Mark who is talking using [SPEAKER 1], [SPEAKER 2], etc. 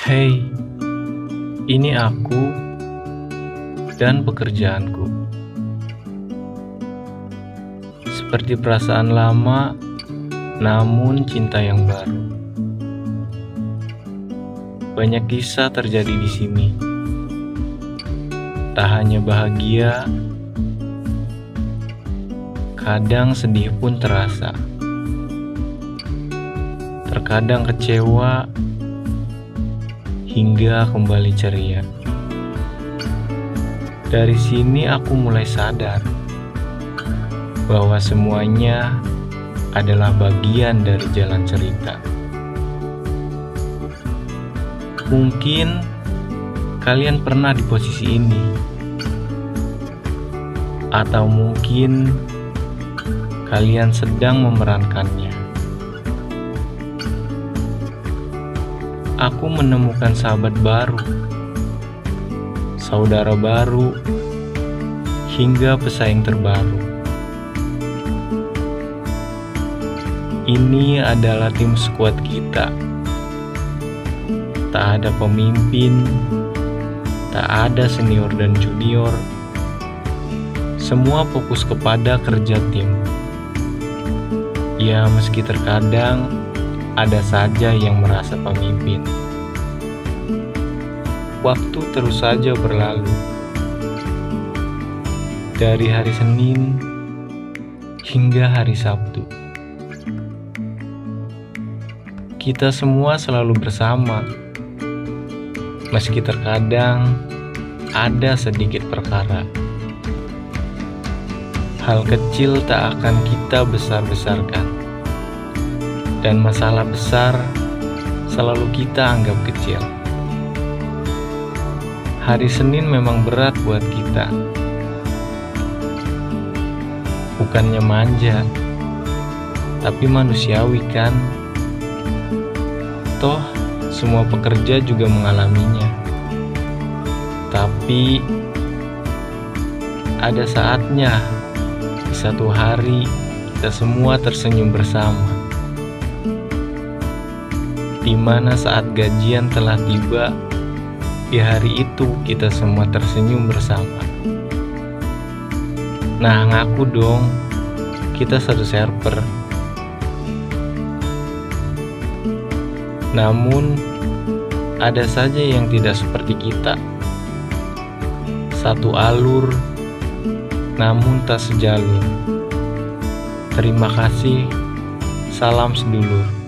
[SPEAKER 1] Hei, ini aku dan pekerjaanku. Seperti perasaan lama, namun cinta yang baru. Banyak kisah terjadi di sini. Tak hanya bahagia, kadang sedih pun terasa. Terkadang kecewa hingga kembali ceria. Dari sini aku mulai sadar bahwa semuanya adalah bagian dari jalan cerita. Mungkin kalian pernah di posisi ini, atau mungkin kalian sedang memerankannya. Aku menemukan sahabat baru, saudara baru, hingga pesaing terbaru. Ini adalah tim skuad kita. Tak ada pemimpin, tak ada senior dan junior. Semua fokus kepada kerja tim. Ya, meski terkadang ada saja yang merasa pemimpin. Waktu terus saja berlalu. Dari hari Senin hingga hari Sabtu. Kita semua selalu bersama. Meski terkadang ada sedikit perkara. Hal kecil tak akan kita besar-besarkan dan masalah besar selalu kita anggap kecil. Hari Senin memang berat buat kita. Bukannya manja, tapi manusiawi kan? Toh, semua pekerja juga mengalaminya. Tapi, ada saatnya di satu hari kita semua tersenyum bersama di mana saat gajian telah tiba, di hari itu kita semua tersenyum bersama. Nah, ngaku dong, kita satu server. Namun, ada saja yang tidak seperti kita. Satu alur, namun tak sejalur. Terima kasih, salam sedulur.